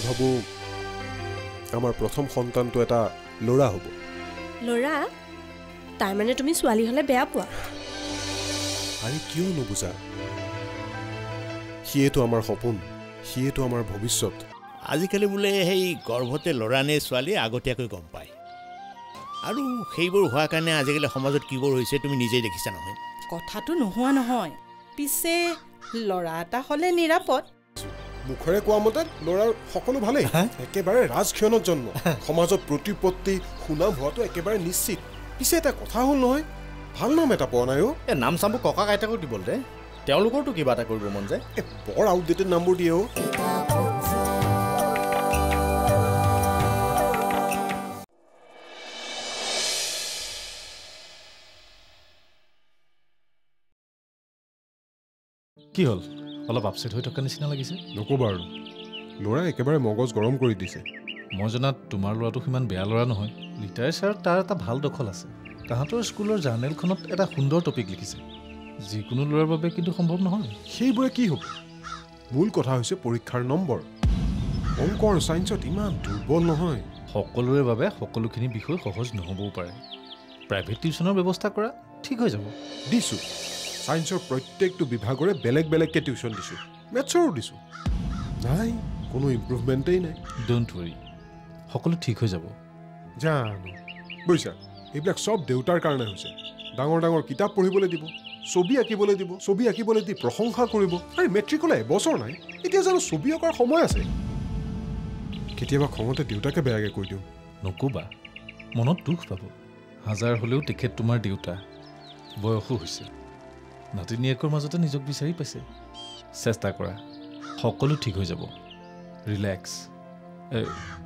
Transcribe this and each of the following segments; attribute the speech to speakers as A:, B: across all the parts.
A: মই ভাবোঁ আমাৰ প্ৰথম সন্তানটো এটা ল'ৰা হ'ব।
B: ল'ৰা? তাৰমানে তুমি ছোৱালী হ'লে বেয়া পোৱা।
A: আৰে কিয় নুবুজা? সিয়েতো আমাৰ সপোন সিয়েতো আমাৰ ভৱিষ্যত।
C: আজিকালি বোলে সেই গৰ্ভতে ল'ৰা নে ছোৱালী আগতীয়াকৈ গম পায়। আৰু সেইবোৰ হোৱাৰ কাৰণে আজিকালি সমাজত কিবোৰ হৈছে তুমি নিজেই দেখিছা নহয়।
D: কথাটো নোহোৱা নহয় পিছে ল'ৰা এটা হ'লে নিৰাপদ।
A: মুখেৰে কোৱা মতে ল'ৰাৰ সকলো ভালেই। একেবাৰে ৰাজক্ষণত জন্ম। সমাজত প্ৰতিপত্তি সুনাম হোৱাটো একেবাৰে নিশ্চিত। পিছে এটা কথা হ'ল নহয় ভাল নাম এটা পোৱা নাই অ'
E: এই নাম চামবোৰ ককাক আইতাকো দিবলৈ দে। তেওঁলোকৰতো কিবা এটা কৰিব মন যায়।
A: এ বৰ আউটডেটেড নামবোৰ দিয়ে অ'
F: কি হ'ল? অলপ আপছেট হৈ থকা নিচিনা লাগিছে।
A: নক'বা আৰু। ল'ৰাই একেবাৰে মগজ গৰম কৰি দিছে।
F: মই জনাত তোমাৰ ল'ৰাটো সিমান বেয়া ল'ৰা নহয়। লিটাৰেচাৰত তাৰ এটা ভাল দখল আছে। তাহাঁতৰ স্কুলৰ জাৰ্নেলখনত এটা সুন্দৰ টপিক লিখিছে। যিকোনো ল'ৰাৰ বাবে কিন্তু সম্ভৱ নহয়।
A: সেইবোৰে কি হ'ব? মূল কথা হৈছে পৰীক্ষাৰ নম্বৰ। অংক আৰু ছায়েন্সত ইমান দুৰ্বল নহয়।
F: সকলোৰে বাবে সকলোখিনি বিষয় সহজ নহ'বও পাৰে। প্ৰাইভেট টিউশ্যনৰ ব্যৱস্থা কৰা ঠিক হৈ যাব।
A: দিছোঁ। ছায়েন্সৰ প্ৰত্যেকটো বিভাগৰে বেলেগ বেলেগকৈ টিউশ্যন দিছোঁ। মেথছৰো দিছোঁ। নাই কোনো ইম্প্ৰুভমেণ্টেই নাই।
F: ডোণ্ট ৱৰি সকলো ঠিক হৈ যাব।
A: জানো। বুজিছা এইবিলাক চব দেউতাৰ কাৰণে হৈছে। ডাঙৰ ডাঙৰ কিতাপ পঢ়িবলৈ দিব ছবি আঁকিবলৈ দিব ছবি আঁকিবলৈ দি প্ৰশংসা কৰিব। আৰে মেট্ৰিকলৈ এবছৰ নাই এতিয়া জানো ছবি অঁকাৰ সময় আছে। কেতিয়াবা খঙতে দেউতাকে বেয়াকৈ কৈ দিওঁ।
F: নক'বা মনত দুখ পাব। হাজাৰ হ'লেও তেখেত তোমাৰ দেউতা। বয়সো হৈছে। নাতিনীয়েকৰ মাজতে নিজক বিচাৰি পাইছে। চেষ্টা কৰা। সকলো ঠিক হৈ যাব। ৰিলেক্স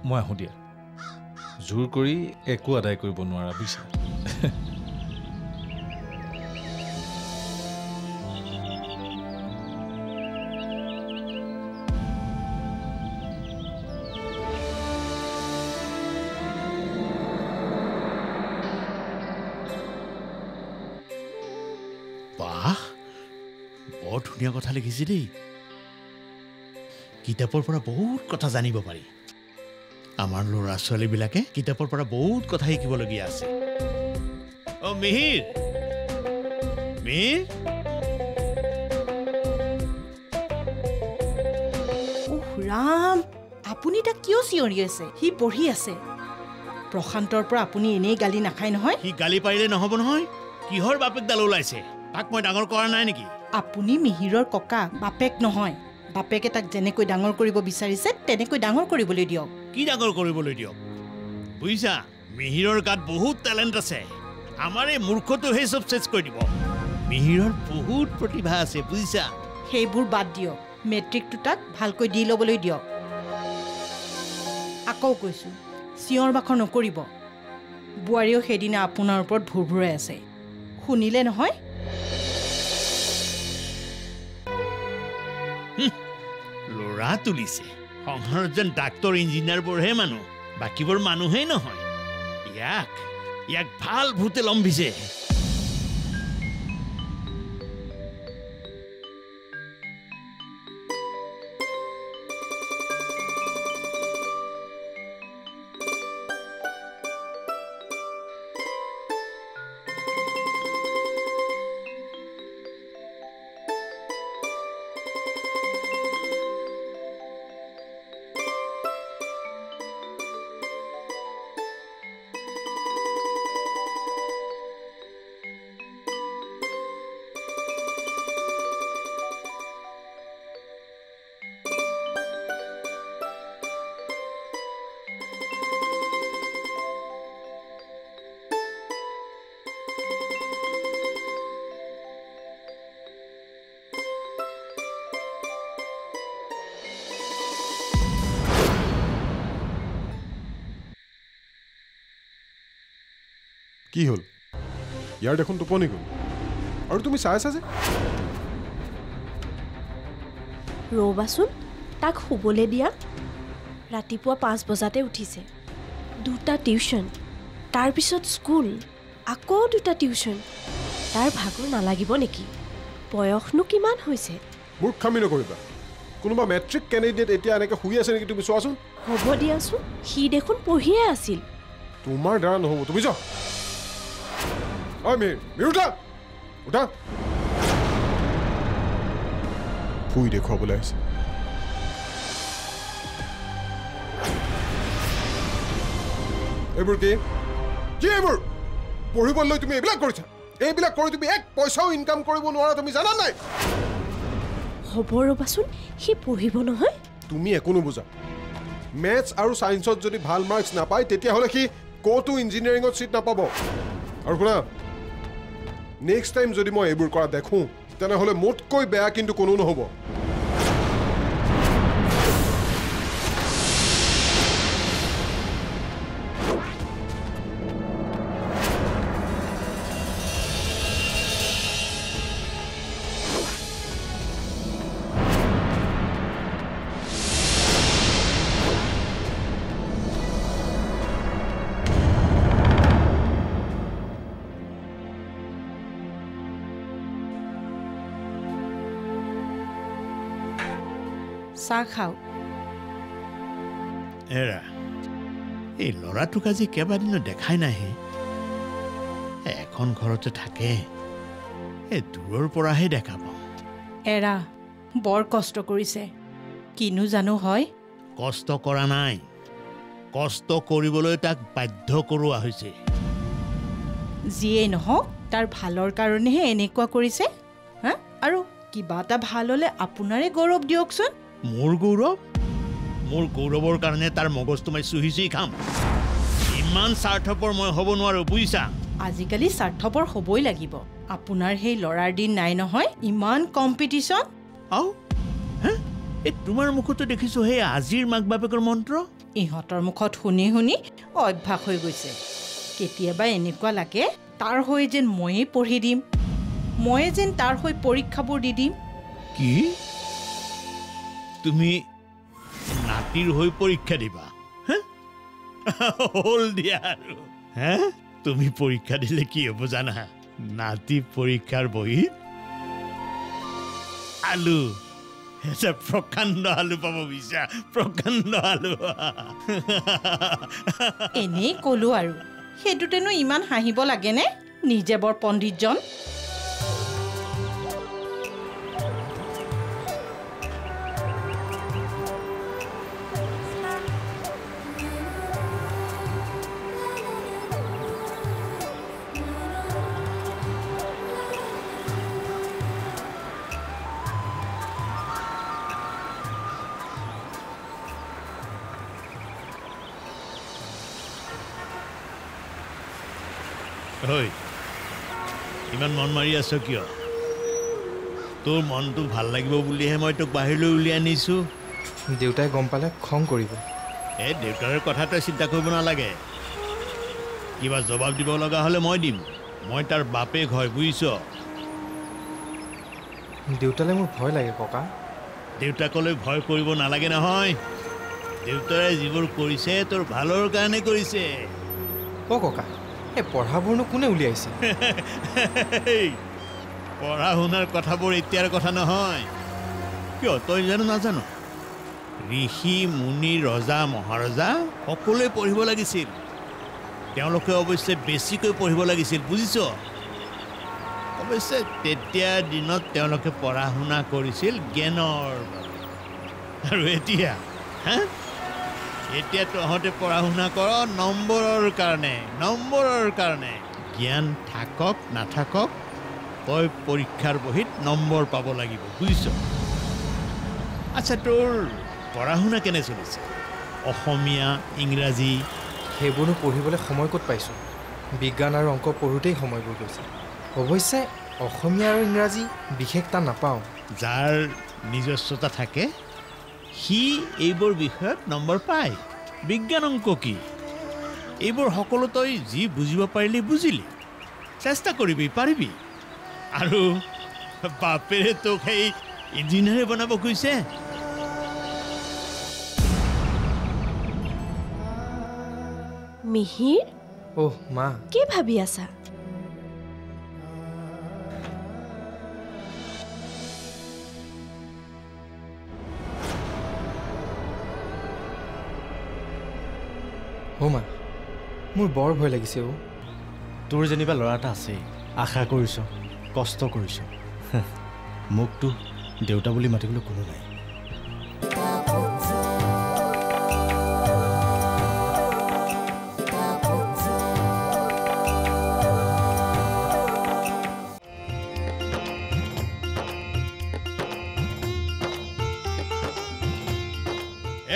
F: মই আহোঁ দিয়া। জোৰ কৰি একো আদায় কৰিব নোৱাৰা বুজিছা?
C: লিখিছে দেই। কিতাপৰ পৰা বহুত কথা জানিব পাৰি। আমাৰ ল'ৰা ছোৱালীবিলাকে কিতাপৰ পৰা বহুত কথা শিকিবলগীয়া আছে। অ' মিহিৰ! মিহিৰ!
D: ৰাম! আপুনি তাক কিয় চিঞৰি আছে? সি পঢ়ি আছে। প্ৰশান্তৰ পৰা আপুনি এনেই গালি নাখায় নহয়?
C: সি গালি পাৰিলে নহ'ব নহয়। কিহৰ বাপেকডাল ওলাইছে? তাক মই ডাঙৰ কৰা নাই নেকি?
D: আপুনি মিহিৰৰ ককা বাপেক নহয়। বাপেকে তাক যেনেকৈ ডাঙৰ কৰিব বিচাৰিছে তেনেকৈ ডাঙৰ কৰিবলৈ দিয়ক।
C: কি ডাঙৰ কৰিবলৈ দিয়ক? বুজিছা মিহিৰৰ গাত বহুত টেলেণ্ট আছে। আমাৰ এই মূৰ্খটো চব চেচ কৰি দিব। মিহিৰৰ বহুত প্ৰতিভা আছে বুজিছা?
D: সেইবোৰ বাদ দিয়ক। মেট্ৰিকটো তাক ভালকৈ দি ল'বলৈ দিয়ক। আকৌ কৈছোঁ চিঞৰ বাখৰ নকৰিব। বোৱাৰীয়েও সেইদিনা আপোনাৰ ওপৰত ভুৰভুৰাই আছে। শুনিলে নহয়?
C: ল'ৰা তুলিছে। সংসাৰত যেন ডাক্তৰ ইঞ্জিনিয়াৰবোৰহে মানুহ। বাকীবোৰ মানুহেই নহয়। ইয়াক ইয়াক ভাল ভূতে লম্ভিছে।
A: কি হ'ল? ইয়াৰ দেখোন টোপনি গ'ল। আৰু তুমি চাই আছা যে?
B: ৰ'বাচোন তাক শুবলৈ দিয়া। ৰাতিপুৱা পাঁচ বজাতে উঠিছে। দুটা টিউশ্যন। তাৰপিছত স্কুল। আকৌ দুটা টিউশ্যন। তাৰ ভাগৰ নালাগিব নেকি? বয়সনো কিমান হৈছে?
A: মূৰ্খামি নকৰিবা। কোনোবা মেট্ৰিক কেণ্ডিডেট এতিয়া এনেকৈ শুই আছে নেকি তুমি চোৱাচোন।
B: হ'ব দিয়াচোন। সি দেখোন পঢ়িয়ে আছিল।
A: তোমাৰ দ্বাৰা নহ'ব। তুমি যোৱা হয় মিৰ মিৰ উঠা দেখুৱাবলৈ আহিছে এইবোৰ কি কি এইবোৰ পঢ়িবলৈ তুমি এইবিলাক কৰিছা এইবিলাক কৰি তুমি এক পইচাও ইনকাম কৰিব নোৱাৰা তুমি জানা নাই
B: হ'ব ৰ'বাচোন সি পঢ়িব নহয়
A: তুমি একো নুবুজা মেথছ আৰু ছায়েন্সত যদি ভাল মাৰ্কছ নাপায় তেতিয়াহ'লে সি ক'তো ইঞ্জিনিয়াৰিঙত ছিট নাপাব। আৰু শুনা নেক্সট টাইম যদি মই এইবোৰ কৰা দেখোঁ তেনেহ'লে মোতকৈ বেয়া কিন্তু কোনো নহ'ব।
D: চাহ খাওক
C: এৰা এই ল'ৰাটোক আজি কেইবাদিনো দেখাই নাহে। এখন ঘৰতে থাকে এই দূৰৰ পৰাহে দেখা পাওঁ।
D: এৰা বৰ কষ্ট কৰিছে। কিনো জানো হয়?
C: কষ্ট কৰা নাই। কষ্ট কৰিবলৈ তাক বাধ্য কৰোৱা হৈছে।
D: যিয়েই নহওক তাৰ ভালৰ কাৰণেহে এনেকুৱা কৰিছে হা? আৰু কিবা এটা ভাল হ'লে আপোনাৰে গৌৰৱ দিয়কচোন।
C: মোৰ গৌৰৱ? মোৰ গৌৰৱৰ কাৰণে তাৰ মগজটো মই চুহি চুহি খাম। ইমান স্বাৰ্থপৰ মই হ'ব নোৱাৰোঁ বুজিছা?
D: আজিকালি স্বাৰ্থপৰ হ'বই লাগিব। আপোনাৰ সেই ল'ৰাৰ দিন নাই নহয় ইমান কম্পিটিশ্যন।
C: আও? এই তোমাৰ মুখতো দেখিছোঁ সেই আজিৰ মাক বাপেকৰ মন্ত্ৰ?
D: ইহঁতৰ মুখত শুনি শুনি অভ্যাস হৈ গৈছে। কেতিয়াবা এনেকুৱা লাগে তাৰ হৈ যেন ময়েই পঢ়ি দিম। ময়ে যেন তাৰ হৈ পৰীক্ষাবোৰ দি দিম।
C: কি? তুমি নাতিৰ হৈ পৰীক্ষা দিবা? হ'ল দিয়া আৰু। হে? তুমি পৰীক্ষা দিলে কি হ'ব জানা? নাতি পৰীক্ষাৰ বহীত আলু। প্ৰকাণ্ড আলু পাব বিচা প্ৰকাণ্ড আলু।
D: এনেই ক'লো আৰু। সেইটোতেনো ইমান হাঁহিব লাগেনে? নিজে বৰ পণ্ডিতজন।
C: ঐ ইমান মন মাৰি আছ কিয়? তোৰ মনটো ভাল লাগিব বুলিহে মই তোক বাহিৰলৈ উলিয়াই আনিছোঁ।
G: দেউতাই গম পালে খং কৰিব।
C: এই দেউতাৰ কথা তই চিন্তা কৰিব নালাগে। কিবা জবাব দিব লগা হ'লে মই দিম। মই তাৰ বাপেক হয় বুজিছ?
G: দেউতালৈ মোৰ ভয় লাগে ককা।
C: দেউতাকলৈ ভয় কৰিব নালাগে নহয়। দেউতাই যিবোৰ কৰিছে তোৰ ভালৰ কাৰণে কৰিছে।
G: অ' ককা? এই পঢ়াবোৰনো কোনে উলিয়াইছে?
C: পঢ়া শুনাৰ কথাবোৰ এতিয়াৰ কথা নহয়। কিয় তই জানো নাজানো? ঋষি মুনি ৰজা মহাৰজা সকলোৱে পঢ়িব লাগিছিল। তেওঁলোকে অৱশ্যে বেছিকৈ পঢ়িব লাগিছিল বুজিছ? অৱশ্যে তেতিয়াৰ দিনত তেওঁলোকে পঢ়া শুনা কৰিছিল জ্ঞানৰ বাবে। আৰু এতিয়া হা? এতিয়া তহঁতে পঢ়া শুনা কৰ নম্বৰৰ কাৰণে নম্বৰৰ কাৰণে। জ্ঞান থাকক নাথাকক তই পৰীক্ষাৰ বহীত নম্বৰ পাব লাগিব বুজিছ? আচ্ছা তোৰ পঢ়া শুনা কেনে চলিছে? অসমীয়া ইংৰাজী?
G: সেইবোৰনো পঢ়িবলৈ সময় ক'ত পাইছোঁ? বিজ্ঞান আৰু অংক পঢ়োঁতেই সময়বোৰ গৈছে। অৱশ্যে অসমীয়া আৰু ইংৰাজী বিশেষ টান নাপাওঁ।
C: যাৰ নিজস্বতা থাকে সি এইবোৰ বিষয়ত নম্বৰ পায়। বিজ্ঞান অংক কি? এইবোৰ সকলো তই যি বুজিব পাৰিলি বুজিলি। চেষ্টা কৰিবি পাৰিবি। আৰু বাপেৰে তোক সেই ইঞ্জিনিয়াৰে বনাব খুজিছে
B: মিহিৰ?
G: অহ মা।
B: কি ভাবি আছা?
G: মোৰ বৰ ভয় লাগিছে অ'
E: তোৰ যেনিবা ল'ৰা এটা আছেই আশা কৰিছ কষ্ট কৰিছ। মোকতো দেউতা বুলি মাতিবলৈ কোনো নাই।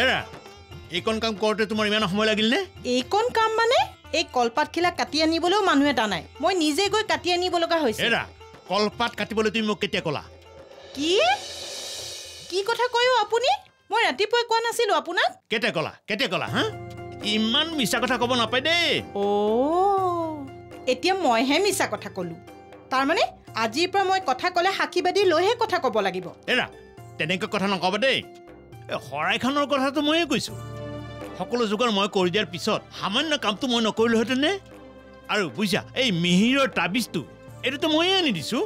C: এৰা এইকণ কাম কৰোঁতে তোমাৰ ইমান সময় লাগিল নে?
D: এইকণ কাম মানে? এই কলপাতখিলা কাটি আনিবলৈও মানুহ এটা নাই। মই নিজে গৈ কাটি আনিব লগা হৈছে।
C: এৰা কলপাত কাটিবলৈ তুমি মোক কেতিয়া ক'লা?
D: কি? কি কথা কয়ো আপুনি? মই ৰাতিপুৱাই কোৱা নাছিলো আপোনাক।
C: কেতিয়া ক'লা? কেতিয়া ক'লা হা? ইমান মিছা কথা ক'ব নাপায় দেই।
D: অ' এতিয়া মইহে মিছা কথা ক'লো। তাৰমানে আজিৰ পৰা মই কথা ক'লে সাক্ষীবাদী লৈহে কথা ক'ব লাগিব।
C: এৰা তেনেকৈ কথা নক'বা দেই। শৰাইখনৰ কথাটো ময়ে কৈছোঁ। সকলো যোগাৰ মই কৰি দিয়াৰ পিছত সামান্য কামটো মই নকৰিলোহেঁতেনে? আৰু বুজিছা এই মিহিৰৰ তাবিজটো এইটোতো ময়ে আনি দিছোঁ।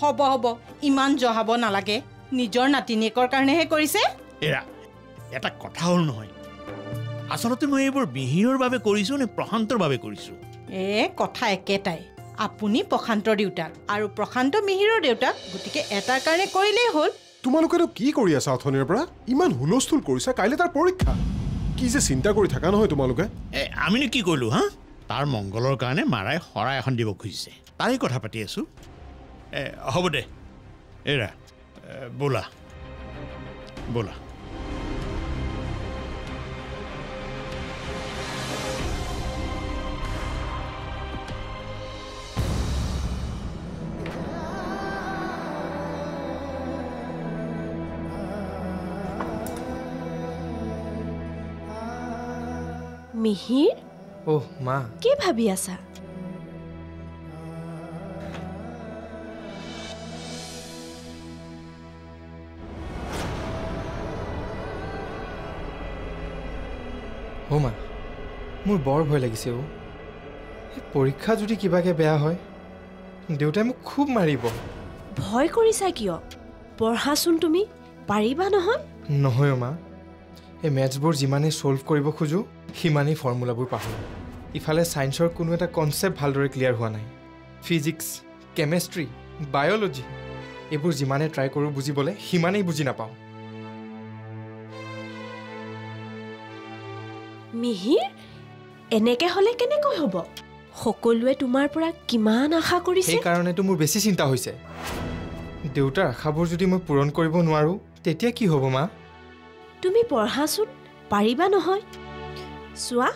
D: হ'ব হ'ব ইমান জহাব নালাগে। নিজৰ নাতিনীয়েকৰ কাৰণেহে কৰিছে।
C: এৰা এটা কথা হ'ল নহয়। আচলতে মই এইবোৰ মিহিৰৰ বাবে কৰিছোঁ নে প্ৰশান্তৰ বাবে কৰিছোঁ?
D: এ কথা একেটাই। আপুনি প্ৰশান্তৰ দেউতাক আৰু প্ৰশান্ত মিহিৰৰ দেউতাক গতিকে এটাৰ কাৰণে কৰিলেই হ'ল।
A: তোমালোকেতো কি কৰি আছা অথনিৰ পৰা? ইমান হুলস্থুল কৰিছা কাইলৈ তাৰ পৰীক্ষা। কি যে চিন্তা কৰি থাকা নহয় তোমালোকে?
C: আমিনো কি কৰিলোঁ হা? তাৰ মংগলৰ কাৰণে মাৰাই শৰাই এখন দিব খুজিছে। তাৰে কথা পাতি আছোঁ। হ'ব দে। এৰা ব'লা। ব'লা।
B: মিহিৰ?
G: অহ মা।
B: কি ভাবি আছা?
G: অ' মা। মোৰ বৰ ভয় লাগিছে অ' পৰীক্ষা যদি কিবাকৈ বেয়া হয় দেউতাই মোক খুব মাৰিব।
B: ভয় কৰিছা কিয়? পঢ়াচোন তুমি। পাৰিবা নহয়?
G: নহয় মা। এই মেথছবোৰ যিমানেই ছল্ভ কৰিব খোজোঁ সিমানেই ফৰ্মুলাবোৰ পাহৰোঁ। ইফালে ছায়েন্সৰ কোনো এটা কনচেপ্ট ভালদৰে ক্লিয়াৰ হোৱা নাই। ফিজিক্স কেমেষ্ট্ৰি বায়'লজি এইবোৰ যিমানে ট্ৰাই কৰোঁ বুজিবলৈ সিমানেই বুজি নাপাওঁ।
B: মিহিৰ এনেকে হ'লে কেনেকৈ হ'ব? সকলোৱে তোমাৰ পৰা কিমান আশা কৰিছে?
G: সেইকাৰণেতো মোৰ বেছি চিন্তা হৈছে। দেউতাৰ আশাবোৰ যদি মই পূৰণ কৰিব নোৱাৰোঁ তেতিয়া কি হ'ব মা?
B: তুমি পঢ়াচোন পাৰিবা নহয়। চোৱা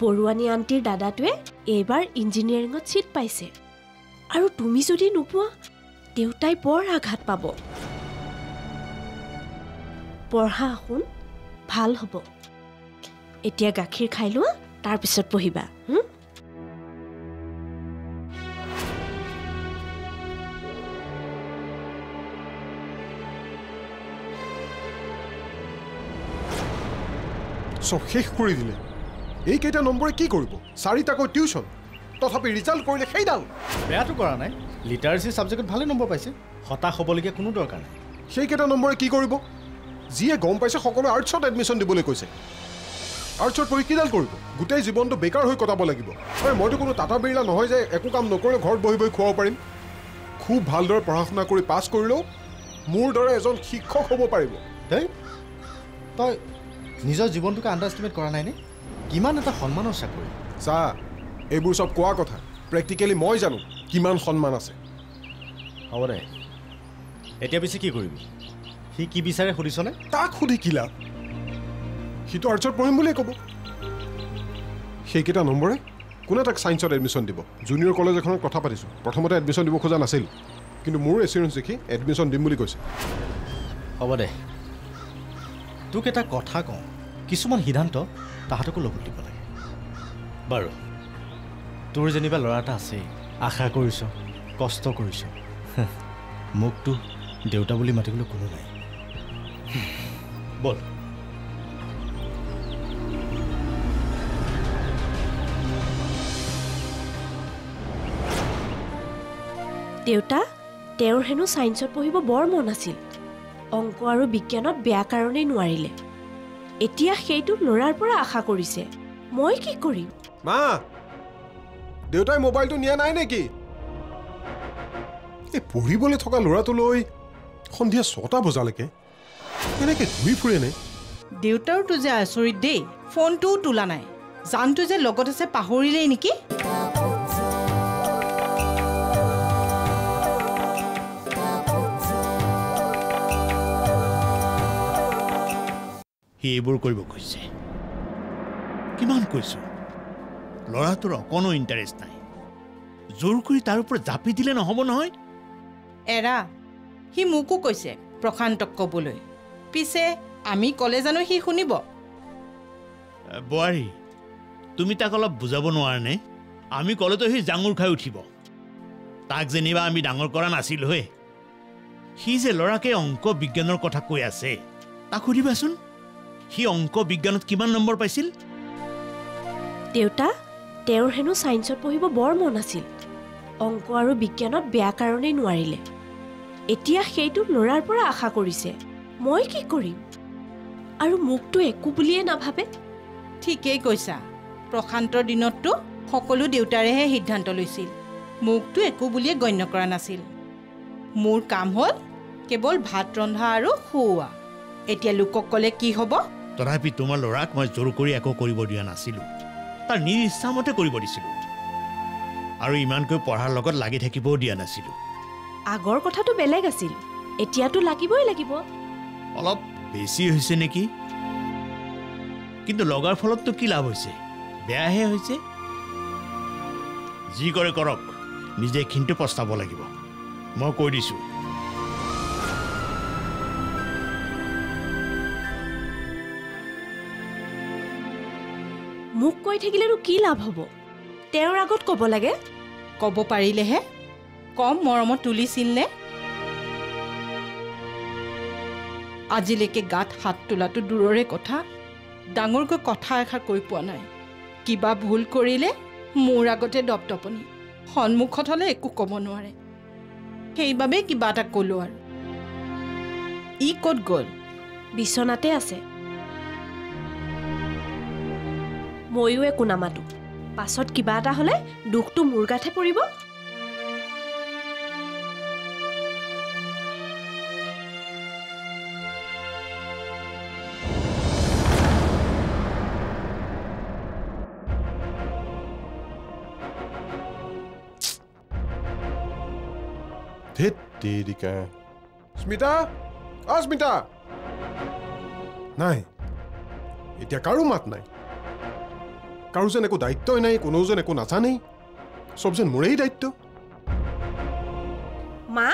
B: বৰুৱানী আণ্টিৰ দাদাটোৱে এইবাৰ ইঞ্জিনিয়াৰিঙত ছিট পাইছে। আৰু তুমি যদি নোপোৱা দেউতাই বৰ আঘাত পাব। পঢ়া শুন ভাল হ'ব। এতিয়া গাখীৰ খাই লোৱা তাৰপিছত পঢ়িবা
A: শেষ কৰি দিলে। এইকেইটা নম্বৰে কি কৰিব? চাৰিটাকৈ টিউশ্যন তথাপি ৰিজাল্ট কৰিলে সেইডাল
E: বেয়াটো কৰা নাই। লিটাৰেচি ছাবজেক্টত ভালে নম্বৰ পাইছে। হতাশ হ'বলগীয়া কোনো দৰকাৰ নাই।
A: সেইকেইটা নম্বৰে কি কৰিব? যিয়ে গম পাইছে সকলোৱে আৰ্টছত এডমিশ্যন দিবলৈ কৈছে। আৰ্টছত পঢ়ি কিডাল কৰিব? গোটেই জীৱনটো বেকাৰ হৈ কটাব লাগিব। আৰু মইতো কোনো টাটা বিৰলা নহয় যে একো কাম নকৰিলে ঘৰত বহি বহি খুৱাব পাৰিম। খুব ভালদৰে পঢ়া শুনা কৰি পাছ কৰিলেও মোৰ দৰে এজন শিক্ষক হ'ব পাৰিব।
E: দেই তই নিজৰ জীৱনটোকে আণ্ডাৰ এষ্টিমেট কৰা নাইনে কিমান এটা সন্মানৰ চাকৰি?
A: চা এইবোৰ চব কোৱা কথা। প্ৰেক্টিকেলি মই জানো কিমান সন্মান আছে।
E: হ'ব দে এতিয়া পিছে কি কৰিবি? সি কি বিচাৰে সুধিছনে?
A: তাক সুধি কি লাভ? সিটো আৰ্টছত পঢ়িম বুলিয়ে ক'ব। সেইকেইটা নম্বৰে কোনে তাক ছায়েন্সত এডমিশ্যন দিব? জুনিয়ৰ কলেজ এখনত কথা পাতিছোঁ। প্ৰথমতে এডমিশ্যন দিব খোজা নাছিল। কিন্তু মোৰ এচিউৰেঞ্চ দেখি এডমিশ্যন দিম বুলি কৈছে।
E: হ'ব দে তোক এটা কথা কওঁ। কিছুমান সিদ্ধান্ত তাহাঁতকো ল'বলৈ দিব লাগে। বাৰু তোৰ যেনিবা ল'ৰা এটা আছেই আশা কৰিছ কষ্ট কৰিছ। মোকতো দেউতা বুলি মাতিবলৈ কোনো নাই। ব'ল।
B: দেউতা তেওঁৰ হেনো ছায়েন্সত পঢ়িব বৰ মন আছিল। অংক আৰু বিজ্ঞানত বেয়া কাৰণেই নোৱাৰিলে। এতিয়া সেইটো ল'ৰাৰ পৰা আশা কৰিছে। মই কি কৰিম?
A: মা! দেউতাই মোবাইলটো নিয়া নাই নেকি? এই পঢ়িবলৈ থকা ল'ৰাটোলৈ সন্ধিয়া ছটা বজালৈকে কেনেকৈ ঘূৰি ফুৰেনে
D: দেউতাৰতো যে আচৰিত দেই ফোনটোও তোলা নাই। জানটো যে লগত আছে পাহৰিলেই নেকি?
C: সি এইবোৰ কৰিব খুজিছে। কিমান কৈছো? ল'ৰাটোৰ অকণো ইণ্টাৰেষ্ট নাই। জোৰ কৰি তাৰ ওপৰত জাপি দিলে নহ'ব নহয়?
D: এৰা সি মোকো কৈছে প্ৰশান্তক ক'বলৈ। পিছে আমি ক'লে জানো সি শুনিব?
C: বোৱাৰী তুমি তাক অলপ বুজাব নোৱাৰানে? আমি ক'লেতো সি জাঙুৰ খাই উঠিব। তাক যেনিবা আমি ডাঙৰ কৰা নাছিলোঁ হে। সি যে ল'ৰাকে অংক বিজ্ঞানৰ কথা কৈ আছে তাক সুধিবাচোন। সি অংক বিজ্ঞানত কিমান নম্বৰ পাইছিল?
B: দেউতা তেওঁৰ হেনো ছায়েন্সত পঢ়িব বৰ মন আছিল। অংক আৰু বিজ্ঞানত বেয়া কাৰণেই নোৱাৰিলে। এতিয়া সেইটো ল'ৰাৰ পৰা আশা কৰিছে। মই কি কৰিম? আৰু মোকতো একো বুলিয়ে নাভাবে?
D: ঠিকেই কৈছা। প্ৰশান্তৰ দিনততো সকলো দেউতাৰেহে সিদ্ধান্ত লৈছিল। মোকতো একো বুলিয়ে গণ্য কৰা নাছিল। মোৰ কাম হ'ল কেৱল ভাত ৰন্ধা আৰু খুওৱা এতিয়া লোকক ক'লে কি হ'ব?
C: তথাপি তোমাৰ ল'ৰাক মই জোৰ কৰি একো কৰিব দিয়া নাছিলোঁ। তাৰ নিজ ইচ্ছামতে কৰিব দিছিলোঁ। আৰু ইমানকৈ পঢ়াৰ লগত লাগি থাকিবও দিয়া নাছিলোঁ।
B: আগৰ কথাটো বেলেগ আছিল। এতিয়াতো লাগিবই লাগিব।
C: অলপ বেছি হৈছে নেকি? কিন্তু লগাৰ ফলততো কি লাভ হৈছে? বেয়াহে হৈছে? যি কৰে কৰক নিজে কিন্তু পস্তাব লাগিব। মই কৈ দিছোঁ।
B: থাকিলেনো কি লাভ হ'ব? তেওঁৰ আগত ক'ব লাগে?
D: ক'ব পাৰিলেহে। কম মৰমত তুলিছিল নে আজিলৈকে গাত হাত তোলাটো দূৰৰে কথা। ডাঙৰকৈ কথা এষাৰ কৈ পোৱা নাই। কিবা ভুল কৰিলে মোৰ আগতে দপদপনি সন্মুখত হ'লে একো ক'ব নোৱাৰে। সেইবাবেই কিবা এটা ক'লোঁ আৰু। ই ক'ত গ'ল?
B: বিচনাতে আছে। ময়ো একো নামাতো পাছত কিবা এটা হ'লে দুখটো মোৰ গাতহে পৰিব।
A: ধেত তেৰিকা স্মিতা? অ স্মিতা? নাই। এতিয়া কাৰো মাত নাই। কাৰো যেন একো দায়িত্বই নাই কোনেও যেন একো নাজানেই চব যেন মোৰেই দায়িত্ব
B: মা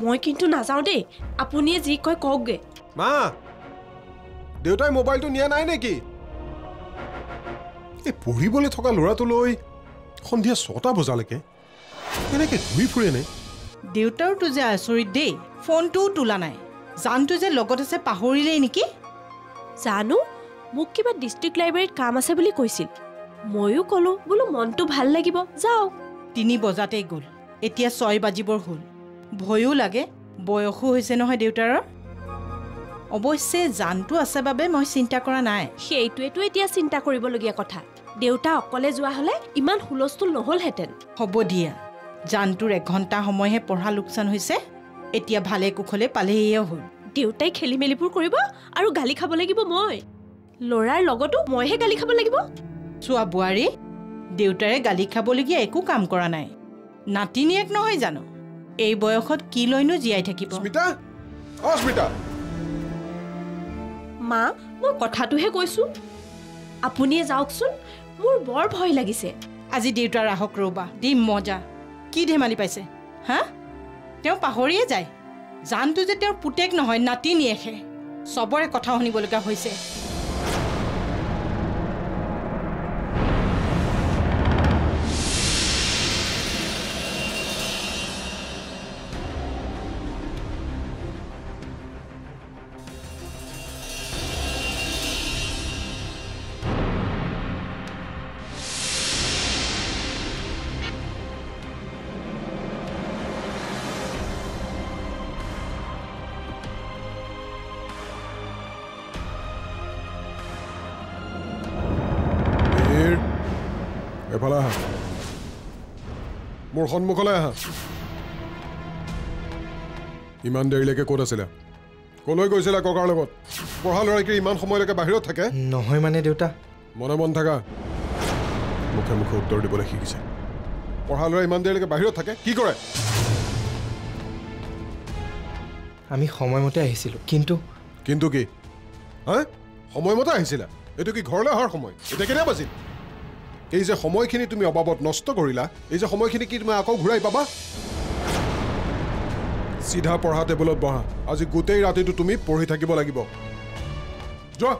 B: মই কিন্তু নাযাওঁ দেই আপুনিয়ে যি কয় কওকগৈ
A: মা দেউতাই মোবাইলটো নিয়া নাই নেকি এই পঢ়িবলৈ থকা ল'ৰাটোলৈ সন্ধিয়া ছটা বজালৈকে কেনেকৈ ঘূৰি ফুৰেনে
D: দেউতাৰতো যে আচৰিত দেই ফোনটোও তোলা নাই জানটো যে লগত আছে পাহৰিলেই নেকি
B: জানো মোক কিবা ডিষ্ট্ৰিক্ট লাইব্ৰেৰীত কাম আছে বুলি কৈছিল। ময়ো ক'লোঁ বোলো মনটো ভাল লাগিব যাওক
D: তিনি বজাতেই গ'ল। এতিয়া ছয় বাজিবৰ হ'ল। ভয়ো লাগে বয়সো হৈছে নহয় দেউতাৰৰ? অৱশ্যে জানটো আছে বাবে মই চিন্তা কৰা নাই।
B: সেইটোৱেতো এতিয়া চিন্তা কৰিবলগীয়া কথা। দেউতা অকলে যোৱা হ'লে ইমান হুলস্থুল নহ'লহেঁতেন।
D: হ'ব দিয়া। জানটোৰ এঘণ্টা সময়হে পঢ়া লোকচান হৈছে। এতিয়া ভালে কুশলে পালেহিয়ে হ'ল।
B: দেউতাই খেলি মেলিবোৰ কৰিব আৰু গালি খাব লাগিব মই। ল'ৰাৰ লগতো মইহে গালি খাব লাগিব?
D: চোৱা বোৱাৰী দেউতাৰে গালি খাবলগীয়া একো কাম কৰা নাই। নাতিনীয়েক নহয় জানো? এই বয়সত কি লৈনো জীয়াই থাকিব?
B: মা মই কথাটোহে কৈছোঁ। আপুনিয়ে যাওকচোন মোৰ বৰ ভয় লাগিছে।
D: আজি দেউতাৰ আহক ৰ'বা দিম মজা। কি ধেমালি পাইছে? হা? তেওঁ পাহৰিয়ে যায়। জানটো যে তেওঁৰ পুতেক নহয় নাতিনীয়েকহে। চবৰে কথা শুনিবলগীয়া হৈছে।
A: এফালে আহা। মোৰ সন্মুখলৈ আহা। ইমান দেৰিলৈকে ক'ত আছিলা? কলৈ গৈছিলা ককাৰ লগত? পঢ়া ল'ৰাকী ইমান সময়লৈকে বাহিৰত থাকে?
G: নহয় মানে দেউতা।
A: মনে মন থাকা। মুখে মুখে উত্তৰ দিবলৈ শিকিছে। পঢ়া ল'ৰা ইমান দেৰিলৈকে বাহিৰত থাকে? কি কৰে?
G: আমি সময়মতে আহিছিলোঁ। কিন্তু
A: কিন্তু কি? হা? সময়মতে আহিছিলা? এইটো কি ঘৰলৈ অহাৰ সময়? এতিয়া কেতিয়া বাজিল? এই যে সময়খিনি তুমি অবাবত নষ্ট কৰিলা এই যে সময়খিনি কি তুমি আকৌ ঘূৰাই পাবা? চিধা পঢ়া টেবুলত বহা। আজি গোটেই ৰাতিটো তুমি পঢ়ি থাকিব লাগিব। যোৱা।